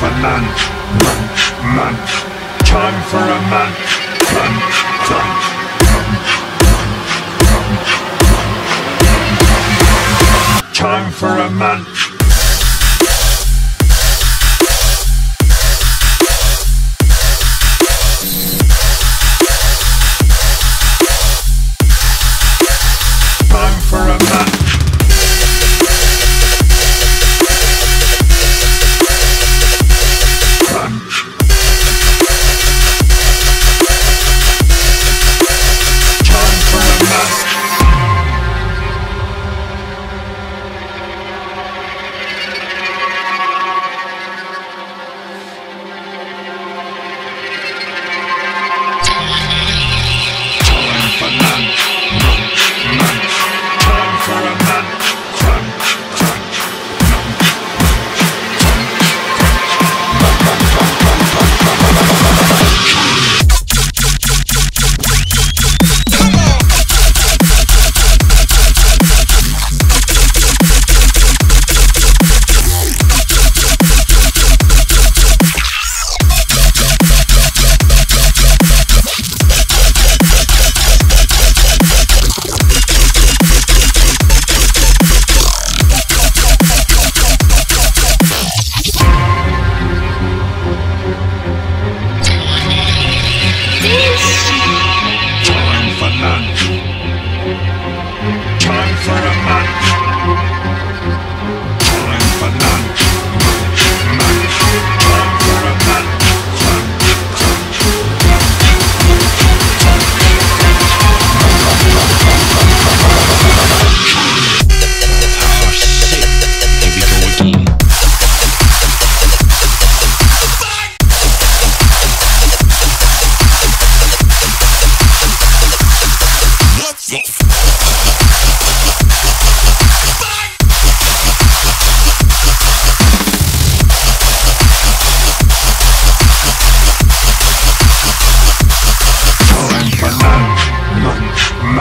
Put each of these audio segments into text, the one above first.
for lunch, lunch, lunch. Time for a munch, crunch, crunch. Time for a munch.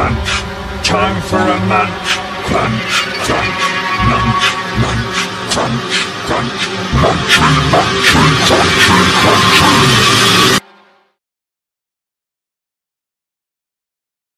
crunch. Time for a munch, crunch.